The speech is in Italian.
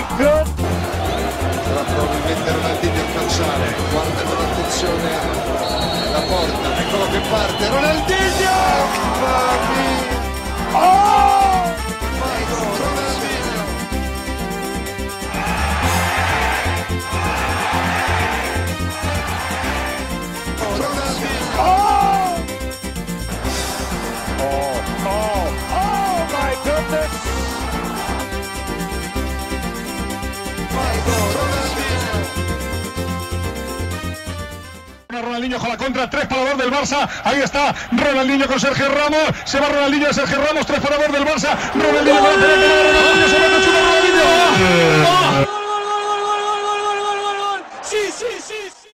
god! Sarà probabilmente Ronaldinho a calciare. Guarda con attenzione la porta. Eccolo che parte. Ronaldinho! Mamma mia! Oh! Ronaldinho! Ronaldinho! Oh! Oh, oh, oh my goodness! Ronaldinho con la contra, tres para del Barça. Ahí está Ronaldinho con Sergio Ramos. Se va Ronaldinho, Sergio Ramos, tres para del Barça. Ronaldinho ¡Gol, gol, gol, gol, gol, gol, gol, gol! Sí, sí, sí.